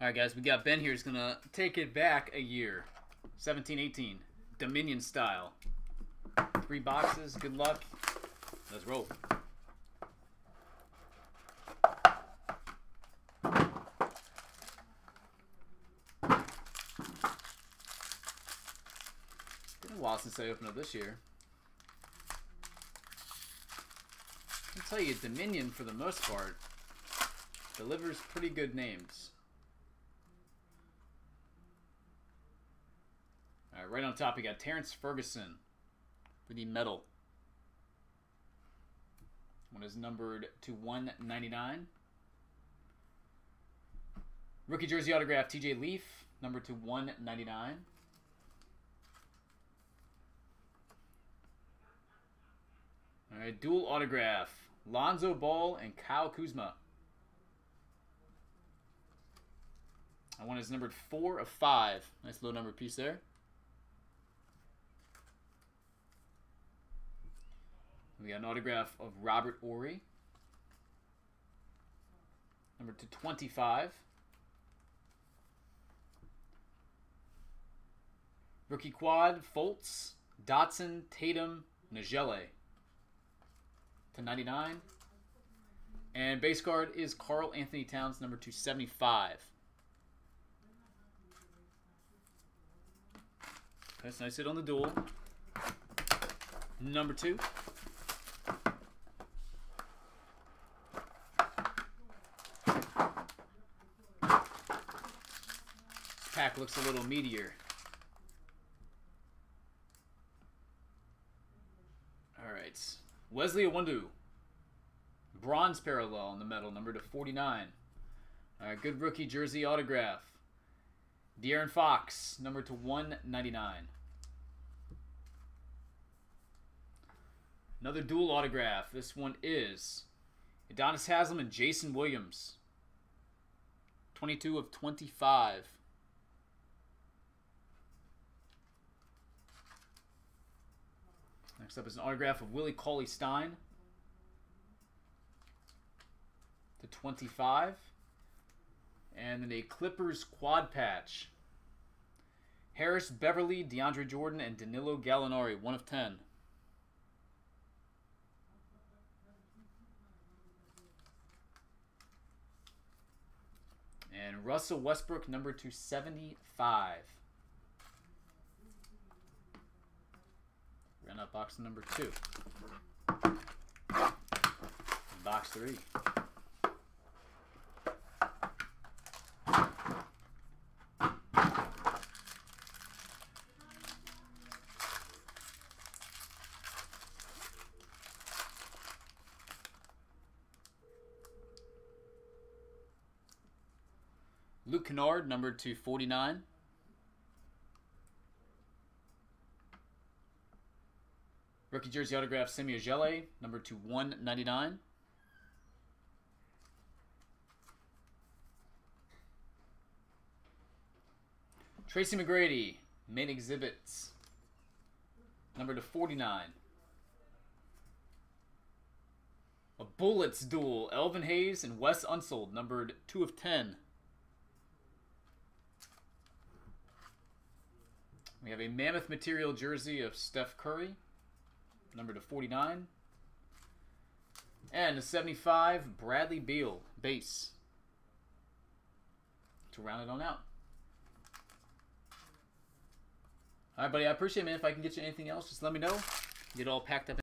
All right, guys, we got Ben here. He's going to take it back a year. 1718. Dominion style. Three boxes. Good luck. Let's roll. Been a while since I opened up this year. I can tell you, Dominion, for the most part, delivers pretty good names. All right, right on top, we got Terrence Ferguson for the medal. One is numbered to 199. Rookie jersey autograph, TJ Leaf, number to 199. All right, dual autograph, Lonzo Ball and Kyle Kuzma. That one is numbered 4 of 5. Nice low number piece there. We got an autograph of Robert Horry. Number to 25. Rookie quad, Fultz, Dotson, Tatum, Nagele. To 99. And base card is Karl-Anthony Towns, number 275. That's nice hit on the dual. Number two. Looks a little meatier. Alright. Wesley Iwundu. Bronze parallel in the medal, number to 49. Alright, good rookie jersey autograph. De'Aaron Fox, number to 199. Another dual autograph. This one is Udonis Haslem and Jason Williams. 22 of 25. Next up is an autograph of Willie Cauley Stein to 25. And then a Clippers quad patch. Harris, Beverley, DeAndre Jordan, and Danilo Gallinari, 1 of 10. And Russell Westbrook, number 275. Box number two. Box three. Luke Kennard, number 249. Rookie jersey autograph, Semi Ojeleye, number to 199. Tracy McGrady, main exhibits, number to 49. A Bullets dual, Elvin Hayes and Wes Unseld, numbered 2 of 10. We have a Mammoth Material jersey of Steph Curry, number to 49. And a 75, Bradley Beal, base. To round it on out. All right, buddy. I appreciate it, man. If I can get you anything else, just let me know. Get all packed up.